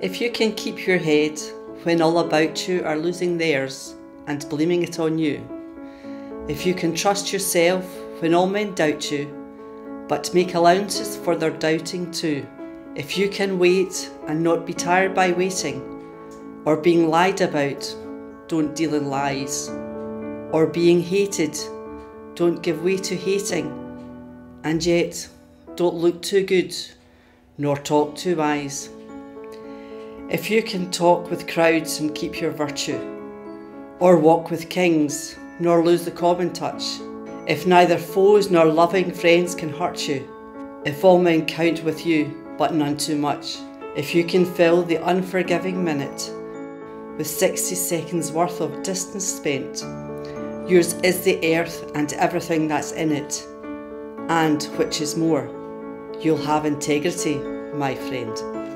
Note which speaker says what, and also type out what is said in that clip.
Speaker 1: If you can keep your head when all about you are losing theirs and blaming it on you, if you can trust yourself when all men doubt you, but make allowances for their doubting too, if you can wait and not be tired by waiting, or being lied about, don't deal in lies, or being hated, don't give way to hating, and yet don't look too good, nor talk too wise. If you can talk with crowds and keep your virtue, or walk with kings, nor lose the common touch, if neither foes nor loving friends can hurt you, if all men count with you, but none too much, if you can fill the unforgiving minute with 60 seconds worth of distance spent, yours is the earth and everything that's in it, and which is more, you'll have integrity, my friend.